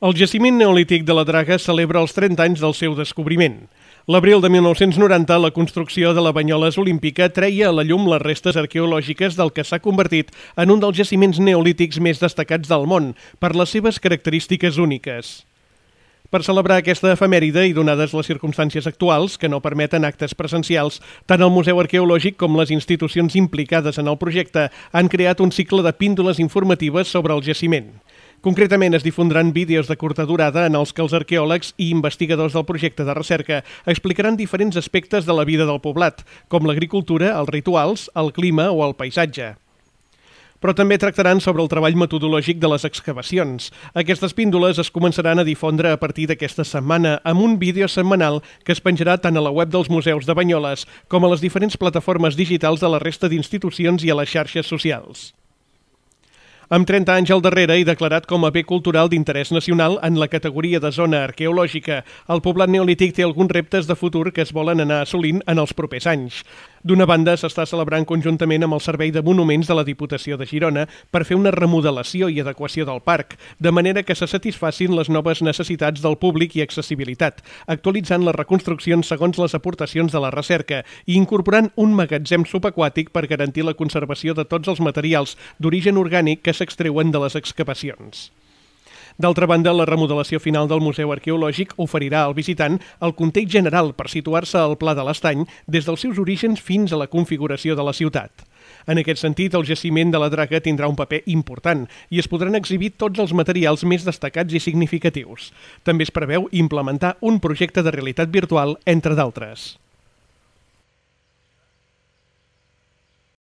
El jaciment neolític de la Draga celebra els 30 anys del seu descobriment. L'abril de 1990, la construcció de la Banyoles Olímpica treia a la llum les restes arqueològiques del que s'ha convertit en un dels jaciments neolítics més destacats del món per les seves característiques úniques. Per celebrar aquesta efemèride i donades les circumstàncies actuals, que no permeten actes presencials, tant el Museu Arqueològic com les institucions implicades en el projecte han creat un cicle de píndoles informatives sobre el jaciment. Concretament es difondran vídeos de curta durada en els que els arqueòlegs i investigadors del projecte de recerca explicaran diferents aspectes de la vida del poblat, com l'agricultura, els rituals, el clima o el paisatge però també tractaran sobre el treball metodològic de les excavacions. Aquestes píndoles es començaran a difondre a partir d'aquesta setmana amb un vídeo setmanal que es penjarà tant a la web dels museus de Banyoles com a les diferents plataformes digitals de la resta d'institucions i a les xarxes socials. Amb 30 anys al darrere i declarat com a bé cultural d'interès nacional en la categoria de zona arqueològica, el poblat neolític té alguns reptes de futur que es volen anar assolint en els propers anys. D'una banda, s'està celebrant conjuntament amb el Servei de Monuments de la Diputació de Girona per fer una remodelació i adequació del parc, de manera que se satisfacin les noves necessitats del públic i accessibilitat, actualitzant les reconstruccions segons les aportacions de la recerca i incorporant un magatzem subaquàtic per garantir la conservació de tots els materials d'origen orgànic que s'extreuen de les excavacions. D'altra banda, la remodelació final del Museu Arqueològic oferirà al visitant el context general per situar-se al Pla de l'Estany des dels seus orígens fins a la configuració de la ciutat. En aquest sentit, el jaciment de la Draga tindrà un paper important i es podran exhibir tots els materials més destacats i significatius. També es preveu implementar un projecte de realitat virtual, entre d'altres.